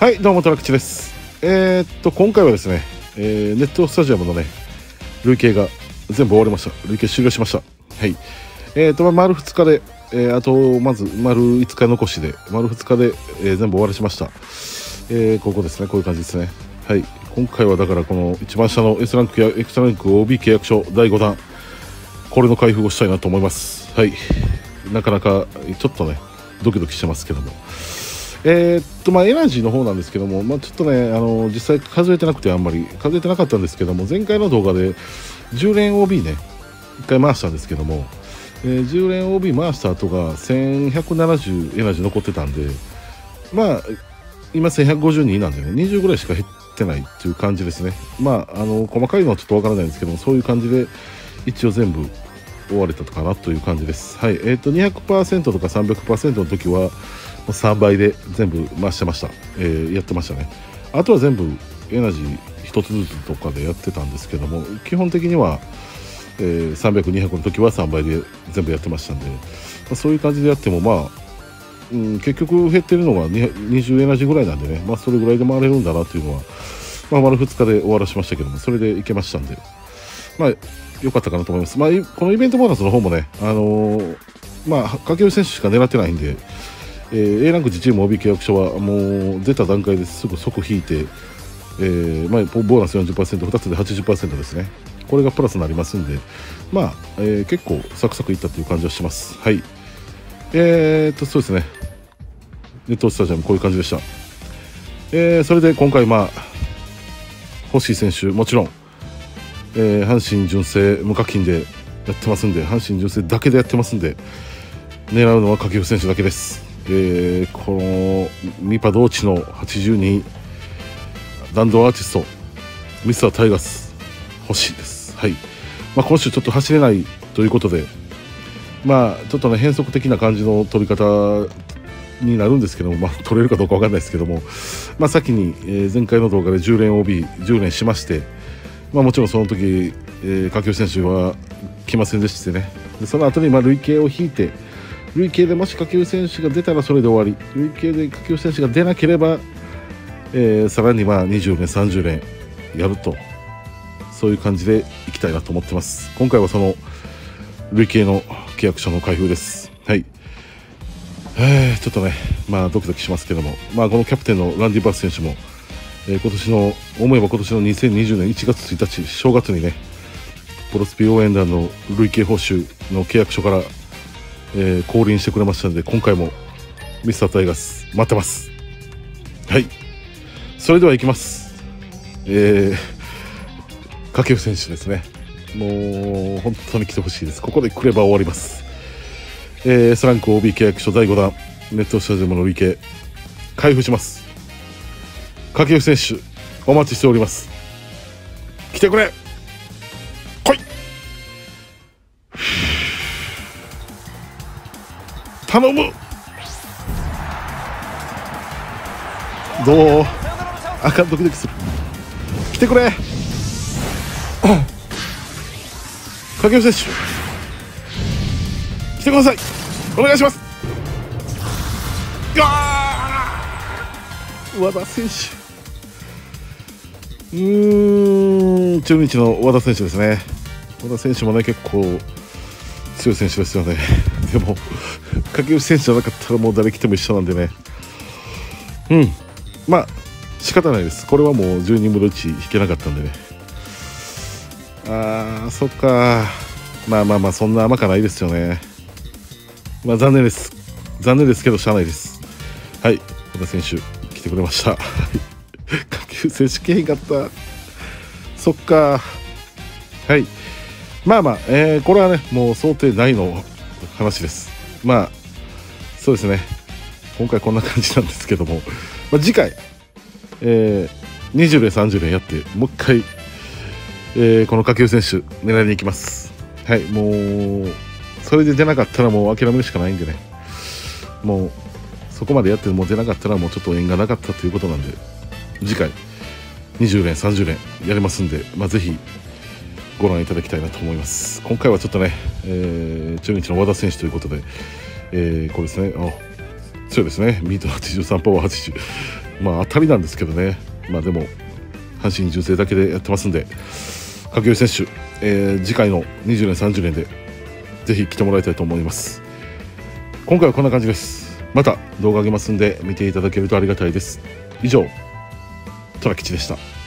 はいどうもトラクチです。えー、っと今回はですね、えー、ネットスタジアムのね累計が全部終わりました。累計終了しました。はい。えー、っとまあ丸2日で、えー、あとまず丸5日残しで丸2日で、えー、全部終わりしました。えー、ここですねこういう感じですね。はい。今回はだからこの一番下の S ランクや X ランク OB 契約書第5弾これの開封をしたいなと思います。はい。なかなかちょっとねドキドキしてますけども。えー、っとまあエナジーの方なんですけども、まあ、ちょっとねあの実際数えてなくてあんまり数えてなかったんですけども前回の動画で10連 OB ね1回回したんですけども、えー、10連 OB 回した後が1170エナジー残ってたんでまあ今1152なんでね20ぐらいしか減ってないっていう感じですね。まああの細かいのはちょっとわからないんですけどもそういう感じで一応全部終われたかなという感じです。はい。えー、と200%とか300%の時は3倍で全部回してました、えー、やってましたね。あとは全部エナジー1つずつとかでやってたんですけども基本的には、えー、300200の時は3倍で全部やってましたんで、まあ、そういう感じでやってもまあ、うん、結局減ってるのが20エナジーぐらいなんでね、まあ、それぐらいで回れるんだなっていうのは、まあ、丸2日で終わらしましたけどもそれでいけましたんで。まあ良かったかなと思います、まあ、このイベントボーナスの方もねあのー、まあ掛け選手しか狙ってないんでえー、A ランク自チーム OB 契約書はもう出た段階ですぐ即引いて、えーまあ、ボーナス 40%2 つで80%ですね。これがプラスになりますんでまあ、えー、結構サクサクいったという感じはします。はい。えー、っとそうですね。ネットスタジアムこういう感じでした。えー、それで今回まあ欲しい選手もちろん、えー、阪神純正無課金でやってますんで阪神純正だけでやってますんで狙うのは掛布選手だけです。えー、このミパ同地の82弾道アーティストミスタータイガース欲しいです。はい、まあ、今週ちょっと走れないということでまあちょっとね変則的な感じの取り方になるんですけども、まあ、取れるかどうか分かんないですけども、まあ、先に、えー、前回の動画で10連 OB10 連しまして、まあ、もちろんその時、えー、下級選手は来ませんでしてね。でその後にまあ累計を引いて累計でもし下級選手が出たらそれで終わり。累計で下級選手が出なければ、えー、さらにまあ20年30年やると。そういう感じでいきたいなと思ってます。今回はその累計の契約書の開封です。はい。えー、ちょっとねまあドキドキしますけども。まあこのキャプテンのランディ・バス選手も、えー、今年の思えば今年の2020年1月1日正月にねプロスピ応援団の累計報酬の契約書からえー、降臨してくれましたので今回もミスタータイガース待ってます。はい。それでは行きます。えー、掛布選手ですね。もう本当に来てほしいです。ここで来れば終わります。えー、スランク OB 契約書第5弾ネットスタジアムの累計開封します。掛布選手お待ちしております。来てくれ。頼む。どう？あかんドキドキする。来てくれ。影尾選手。来てください。お願いします。和田選手。うん中日の和田選手ですね。和田選手もね結構強い選手ですよね。でも掛布選手じゃなかったらもう誰来ても一緒なんでね。うん。まあ仕方ないです。これはもう10人分のうち引けなかったんでね。あーそっか。まあまあまあそんな甘かないですよね。まあ残念です。残念ですけどしゃあないです。はい。小田選手来てくれました。下級選手来へんかった。そっか。はい。まあまあ、えー、これはねもう想定内の話です。まあそうですね。今回こんな感じなんですけども、まあ、次回、えー、20連30連やってもう一回、えー、この下級選手狙いに行きます。はいもうそれで出なかったらもう諦めるしかないんでね。もうそこまでやっても出なかったらもうちょっと縁がなかったということなんで。次回20連30連やりますんで、まあ、ぜひご覧いただきたいなと思います。今回はちょっとね、えー、中日の和田選手ということで、えー、これですねあ強いですねミート83パワー80まあ当たりなんですけどね。まあでも阪神純正だけでやってますんで掛布選手、えー、次回の20年30年でぜひ来てもらいたいと思います。今回はこんな感じです。また動画あげますんで見ていただけるとありがたいです。以上。虎吉でした。